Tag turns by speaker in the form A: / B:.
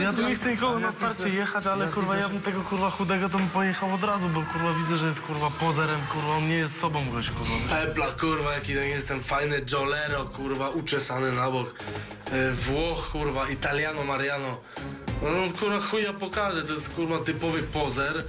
A: Ja tu nie chcę nikogo na starcie jechać, ale kurwa ja bym tego kurwa chudego to bym pojechał od razu, bo kurwa widzę, że jest kurwa pozerem, kurwa on nie jest sobą gość, kurwa. Pepla, kurwa, jaki jestem fajny Jolero, kurwa, uczesany na bok. E, Włoch, kurwa, Italiano Mariano. No kurwa chuja pokaże, to jest kurwa typowy pozer.